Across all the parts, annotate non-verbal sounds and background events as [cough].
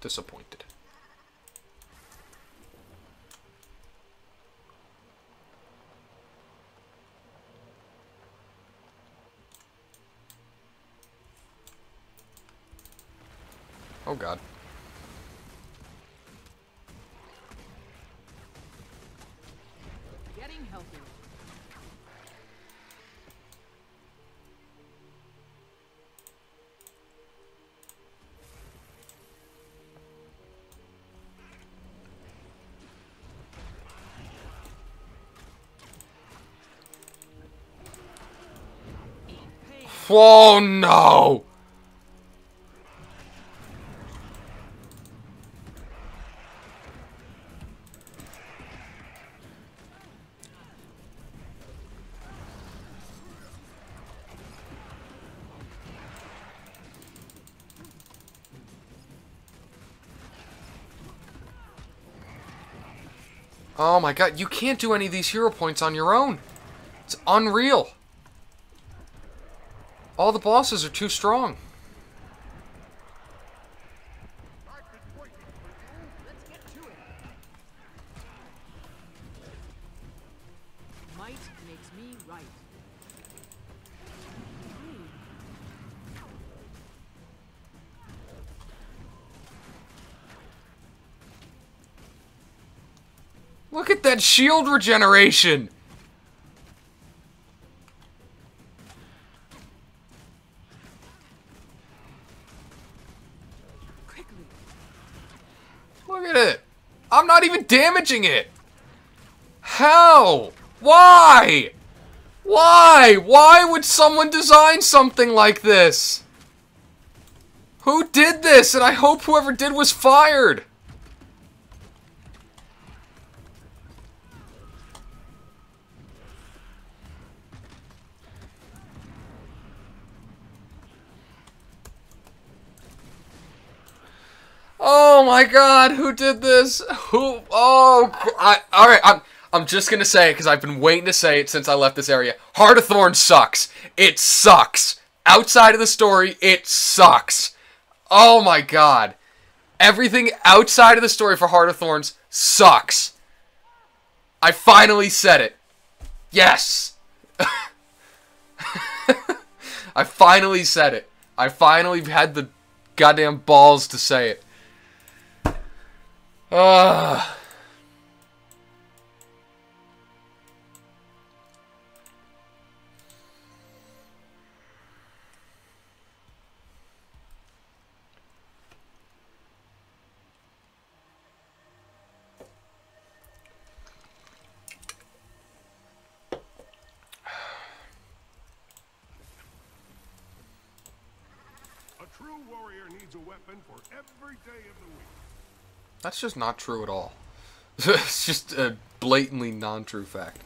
Disappointed. Oh god. Whoa, no! Oh my god, you can't do any of these hero points on your own. It's unreal. All the bosses are too strong. Look at that shield regeneration! Quickly. Look at it! I'm not even damaging it! How? Why? Why? Why would someone design something like this? Who did this? And I hope whoever did was fired! Oh my god, who did this? Who? Oh, I, all right. I'm I'm just gonna say it because I've been waiting to say it since I left this area. Heart of Thorn sucks. It sucks. Outside of the story, it sucks. Oh my god, everything outside of the story for Heart of Thorns sucks. I finally said it. Yes. [laughs] I finally said it. I finally had the goddamn balls to say it. Ugh. A true warrior needs a weapon for every day of the week. That's just not true at all. [laughs] it's just a blatantly non-true fact.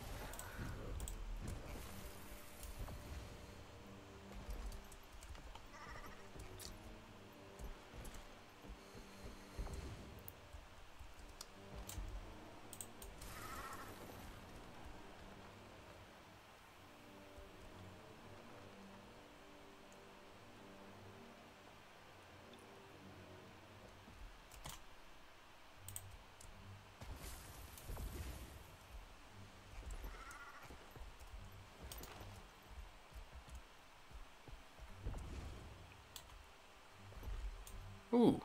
Ooh.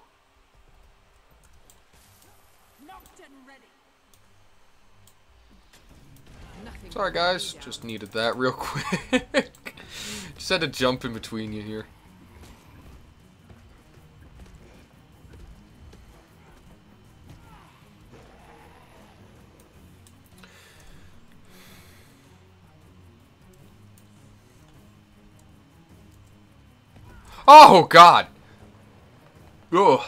Knocked and ready. Nothing Sorry guys, just needed that real [laughs] quick. just had to jump in between you here. Oh god. Ugh.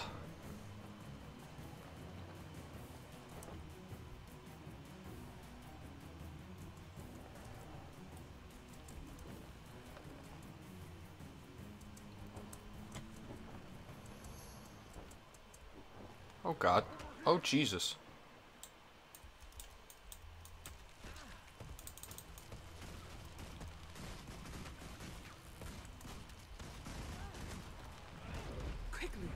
Oh god. Oh Jesus. Quickly.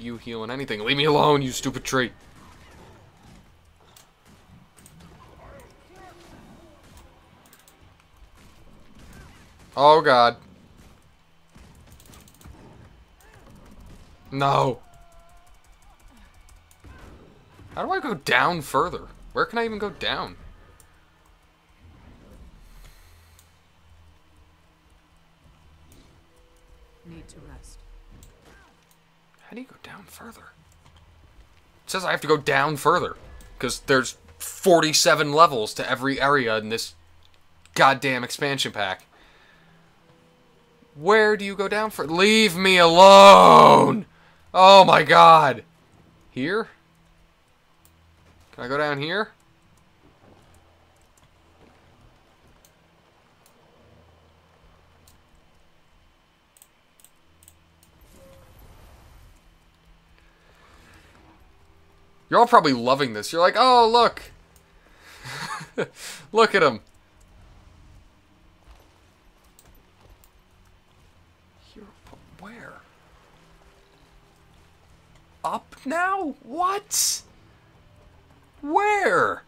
You healing anything. Leave me alone, you stupid tree. Oh god. No. How do I go down further? Where can I even go down? Need to rest. How do you go down further? It says I have to go down further. Because there's 47 levels to every area in this goddamn expansion pack. Where do you go down for? Leave me alone! Oh my god! Here? Can I go down here? You're all probably loving this. You're like, oh, look. [laughs] look at him. Here, where? Up now? What? Where?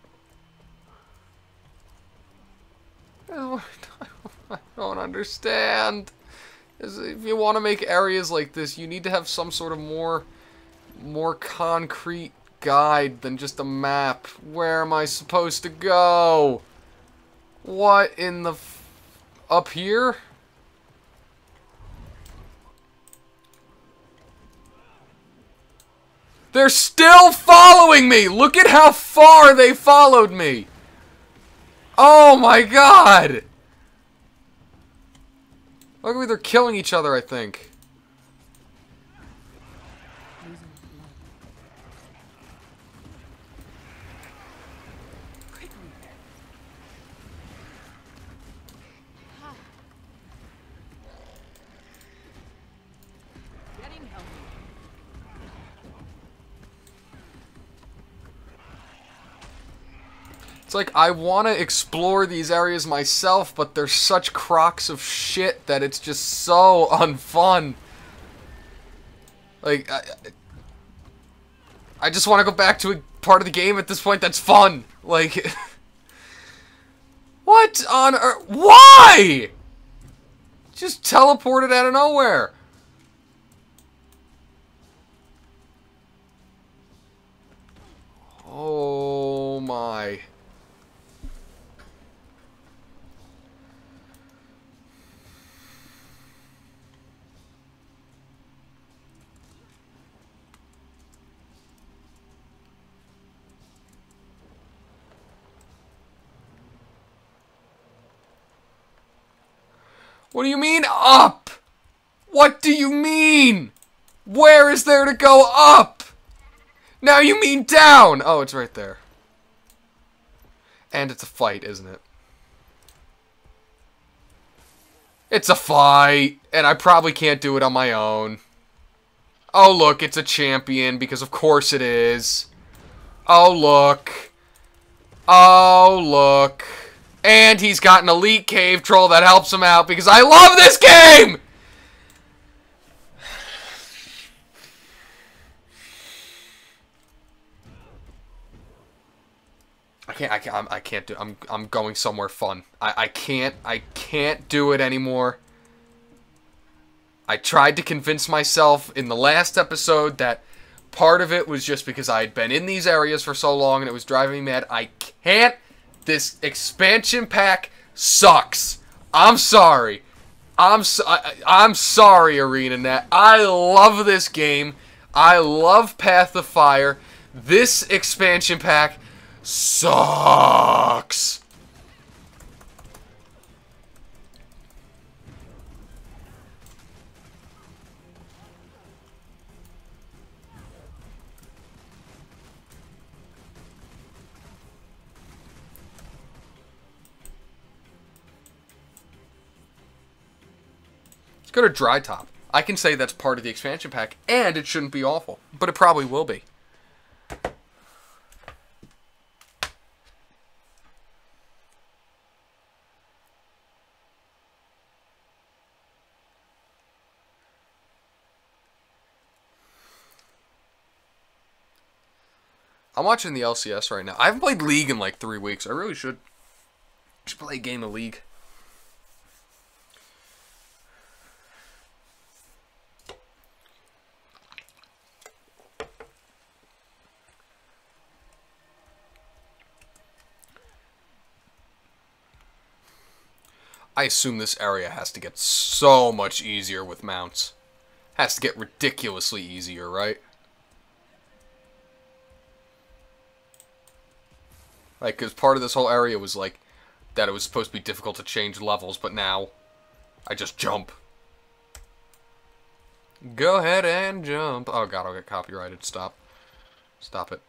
Oh, [laughs] I don't understand. If you want to make areas like this, you need to have some sort of more, more concrete guide than just a map. Where am I supposed to go? What in the f- up here? They're still following me! Look at how far they followed me! Oh my god! At they're killing each other, I think. It's like I want to explore these areas myself, but they're such crocks of shit that it's just so [laughs] unfun. Like, I, I just want to go back to a part of the game at this point that's fun. [laughs] Like, [laughs] what on earth? Why? Just teleported out of nowhere. Oh my. What do you mean up? What do you mean? Where is there to go up? Now you mean down! Oh, it's right there. And it's a fight, isn't it? It's a fight, and I probably can't do it on my own. Oh, look, it's a champion, because of course it is. Oh, look. Oh, look. And he's got an elite cave troll that helps him out, because I love this game! I can't. I can't. I'm, can't do. I'm. I'm going somewhere fun. I. I can't. I can't do it anymore. I tried to convince myself in the last episode that part of it was just because I had been in these areas for so long and it was driving me mad. I can't. This expansion pack sucks. I'm sorry. I'm so, I, I'm sorry. I love this game. I love Path of Fire. This expansion pack sucks. Let's go to Dry Top. I can say that's part of the expansion pack, and it shouldn't be awful, but it probably will be. I'm watching the LCS right now. I haven't played League in like three weeks. I really should. Just play a game of League. I assume this area has to get so much easier with mounts. Has to get ridiculously easier, right? Like, because part of this whole area was like that it was supposed to be difficult to change levels, but now I just jump. Go ahead and jump. Oh god, I'll get copyrighted. Stop. Stop it.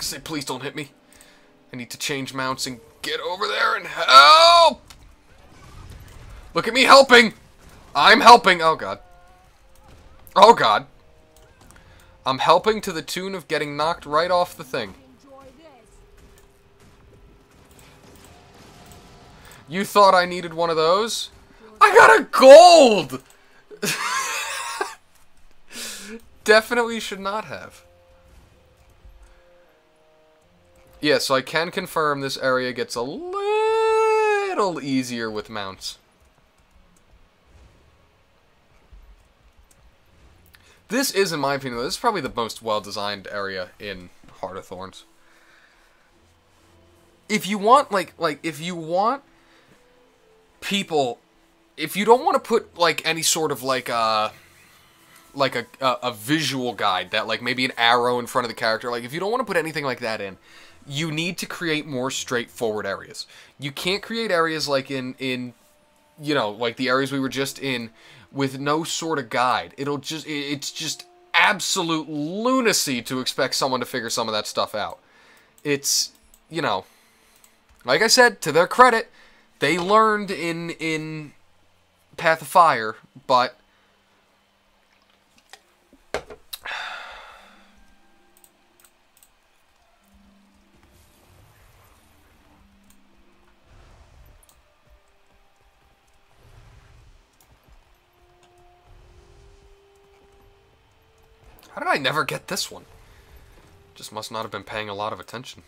Gonna say, please don't hit me. I need to change mounts and get over there and help! Look at me helping! I'm helping! Oh god. Oh god. I'm helping to the tune of getting knocked right off the thing. You thought I needed one of those? I got a gold! [laughs] Definitely should not have. Yeah, so I can confirm this area gets a little easier with mounts. This is, in my opinion, this is probably the most well-designed area in Heart of Thorns. If you want, like, like, if you want people, if you don't want to put, like, any sort of, like, uh, like a, a, a visual guide that, like, maybe an arrow in front of the character, like, if you don't want to put anything like that in, you need to create more straightforward areas. You can't create areas like in, in, you know, like the areas we were just in, with no sort of guide. It'll just it's just absolute lunacy to expect someone to figure some of that stuff out. It's you know, like I said, to their credit, they learned in in Path of Fire, but How did I never get this one? Just must not have been paying a lot of attention.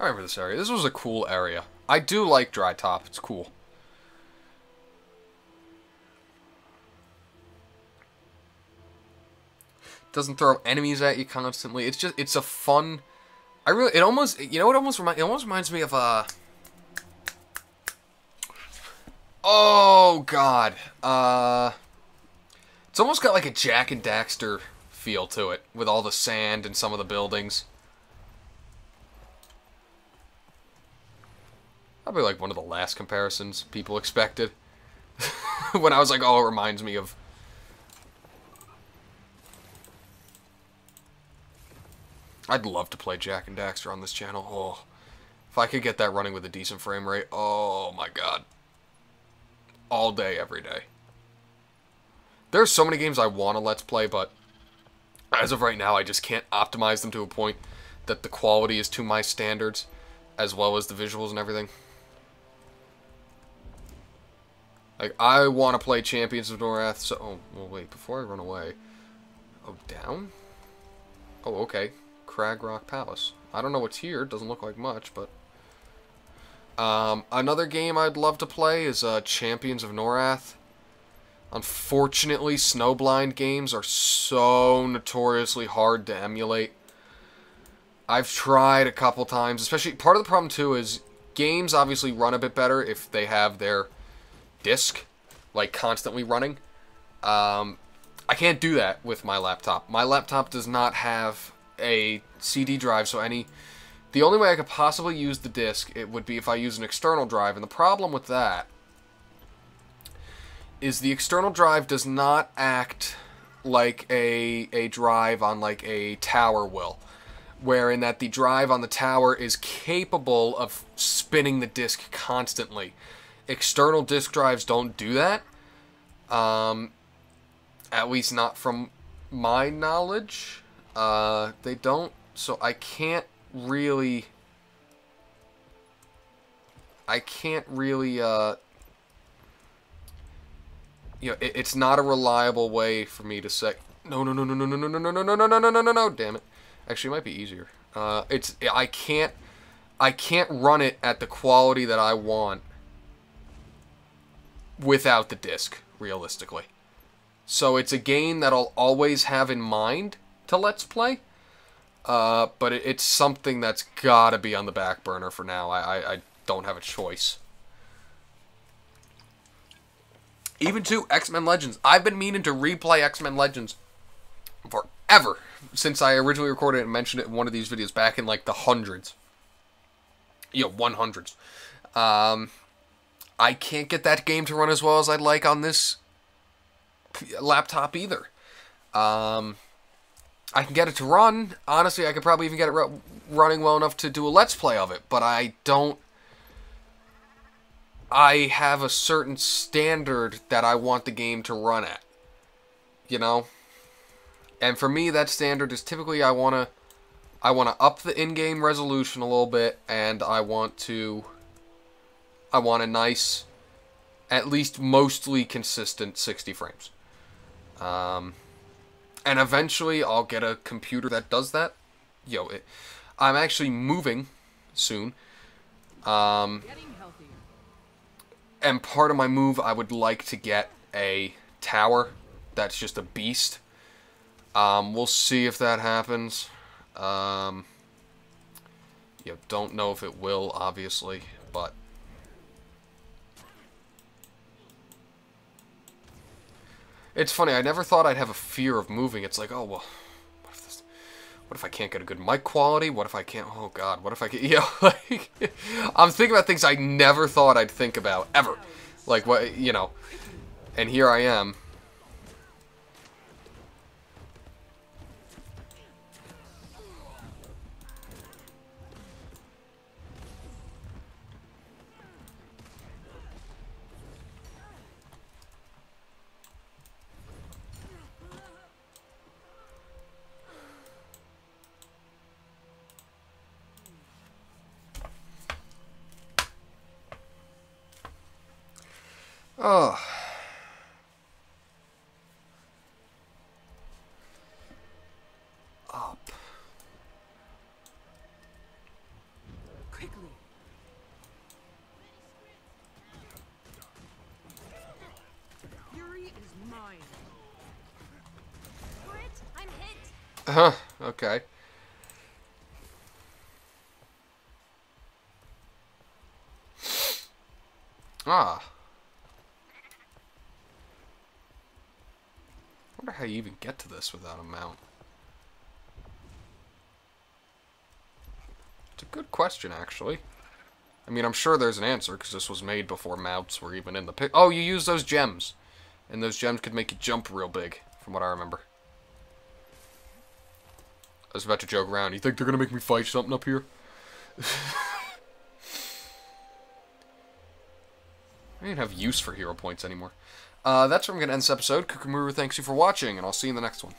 I remember this area. This was a cool area. I do like Dry Top. It's cool. Doesn't throw enemies at you constantly. It's just, it's a fun... I really, it almost, you know what almost reminds, it almost reminds me of, uh... Oh, God. Uh... It's almost got like a Jak and Daxter feel to it, with all the sand and some of the buildings. Probably like one of the last comparisons people expected. [laughs] when I was like, oh, it reminds me of... I'd love to play Jak and Daxter on this channel. Oh, if I could get that running with a decent frame rate, oh my god. All day, every day. There's so many games I want to let's play, but as of right now, I just can't optimize them to a point that the quality is to my standards, as well as the visuals and everything. Like, I want to play Champions of Norrath, so... Oh, well, wait, before I run away... Oh, down? Oh, okay. Crag Rock Palace. I don't know what's here. Doesn't look like much, but... Um, another game I'd love to play is uh, Champions of Norrath. Unfortunately, Snowblind games are so notoriously hard to emulate. I've tried a couple times, especially... Part of the problem, too, is games obviously run a bit better if they have their disk, like constantly running. Um, I can't do that with my laptop. My laptop does not have a CD drive, so any... The only way I could possibly use the disk, it would be if I use an external drive, and the problem with that is the external drive does not act like a a drive on like a tower will, wherein that the drive on the tower is capable of spinning the disk constantly. External disk drives don't do that. Um, at least not from my knowledge. Uh, they don't, so I can't really. I can't really, uh, you know, it, it's not a reliable way for me to say, no, no, no, no, no, no, no, no, no, no, no, no, no, no, no, no, damn it. Actually, it might be easier. Uh, it's, I can't, I can't run it at the quality that I want without the disc, realistically. So it's a game that I'll always have in mind to Let's Play. Uh, but it, it's something that's gotta be on the back burner for now. I, I, I don't have a choice. Even to X-Men Legends. I've been meaning to replay X-Men Legends forever. Since I originally recorded and mentioned it in one of these videos back in like the hundreds. You know, 100s. Um, I can't get that game to run as well as I'd like on this laptop either. Um, I can get it to run. Honestly, I could probably even get it ru- running well enough to do a let's play of it, but I don't. I have a certain standard that I want the game to run at. You know? And for me, that standard is typically I want to. I want to up the in-game resolution a little bit, and I want to. I want a nice, at least mostly consistent 60 frames. Um, and eventually I'll get a computer that does that. Yo, it, I'm actually moving soon. Um, and part of my move, I would like to get a tower that's just a beast. Um, we'll see if that happens. Um, you know, don't know if it will, obviously, but it's funny. I never thought I'd have a fear of moving. It's like, oh well, what if this? What if I can't get a good mic quality? What if I can't? Oh God, what if I can? [laughs] You like I'm thinking about things I never thought I'd think about ever. Like what you know, and here I am. Oh. Up. Quickly. Fury is mine. For I'm hit. Huh. Okay. Ah. Wonder how you even get to this without a mount. It's a good question, actually. I mean, I'm sure there's an answer, because this was made before mounts were even in the pic- Oh, you use those gems. And those gems could make you jump real big, from what I remember. I was about to joke around. You think they're gonna make me fight something up here? [laughs] I don't have use for hero points anymore. Uh, that's where I'm gonna end this episode. Kukumuru thanks you for watching, and I'll see you in the next one.